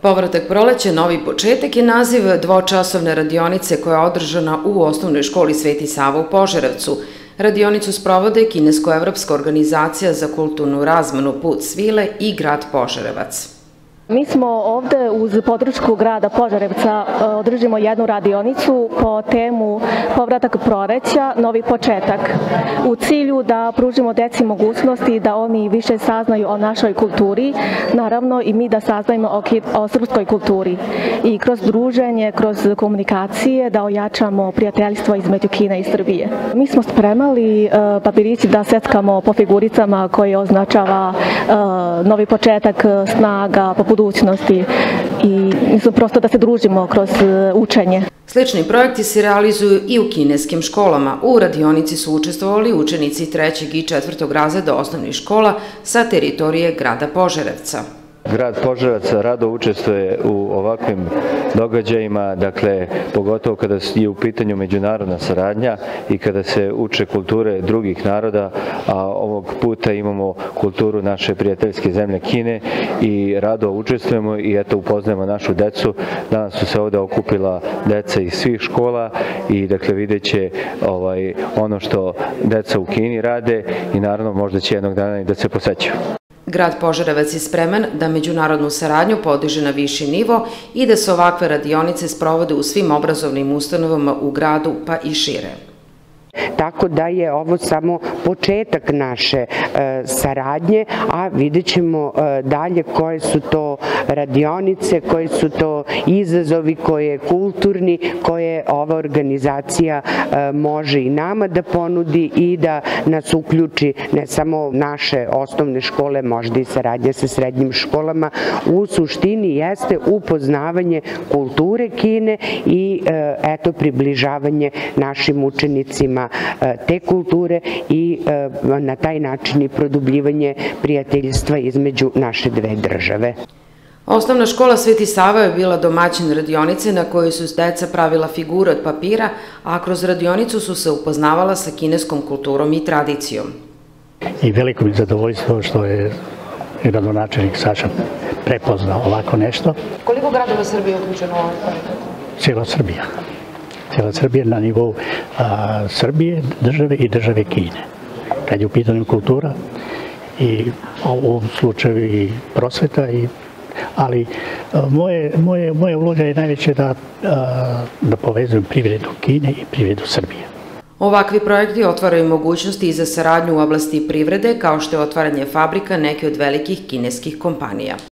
Povratak proleće, novi početak je naziv dvočasovne radionice koja je održana u osnovnoj školi Sveti Sava u Požarevcu. Radionicu sprovode Kinesko-Evropska organizacija za kulturnu razmanu Put Svile i grad Požarevac. Mi smo ovde uz podršku grada Požarevca e, održimo jednu radionicu po temu povratak proreća, novi početak. U cilju da pružimo deci mogućnosti da oni više saznaju o našoj kulturi, naravno i mi da saznajemo o, o srpskoj kulturi. I kroz druženje, kroz komunikacije da ojačamo prijateljstvo između Kine i Srbije. Mi smo spremali e, papirići da seckamo po figuricama koje označava e, novi početak snaga, poput budućnosti i prosto da se družimo kroz e, učenje. Slični projekti se realizuju i u kineskim školama. U radionici su učestvovali učenici trećeg i četvrtog razreda osnovnih škola sa teritorije grada Požarevca. Grad Požarevac rado učestvuje u ovakvim događajima, dakle, pogotovo kada je u pitanju međunarodna saradnja i kada se uče kulture drugih naroda, a ovog puta imamo kulturu naše prijateljske zemlje Kine i rado učestvujemo i eto upoznajemo našu decu. Danas su se ovde okupila deca iz svih škola i dakle vidjet će ovaj, ono što deca u Kini rade i naravno možda će jednog dana i da se posećaju. Grad Požarevac je spreman da međunarodnu saradnju podiže na viši nivo i da se ovakve radionice sprovode u svim obrazovnim ustanovama u gradu pa i šire. Tako da je ovo samo početak naše e, saradnje, a vidjet ćemo e, dalje koje su to radionice, koji su to izazovi, koje kulturni, koje ova organizacija e, može i nama da ponudi i da nas uključi ne samo naše osnovne škole, možda i saradnje sa srednjim školama, u suštini jeste upoznavanje kulture Kine i eto približavanje našim učenicima E, te kulture i e, na taj način i produbljivanje prijateljstva između naše dve države. Osnovna škola Sveti Sava je bila domaćin radionice na kojoj su deca pravila figure od papira, a kroz radionicu su se upoznavala sa kineskom kulturom i tradicijom. I veliko mi zadovoljstvo što je gradonačelnik Saša prepoznao ovako nešto. Koliko gradova Srbije je uključeno u ovaj projekat? Cijela Srbija cijela Srbija na nivou a, Srbije, države i države Kine. Kad je u pitanju kultura i u ovom slučaju i prosveta i ali moje, moje, moje uloga je najveće da, da povezujem privredu Kine i privredu Srbije. Ovakvi projekti otvaraju mogućnosti i za saradnju u oblasti privrede, kao što je otvaranje fabrika neke od velikih kineskih kompanija.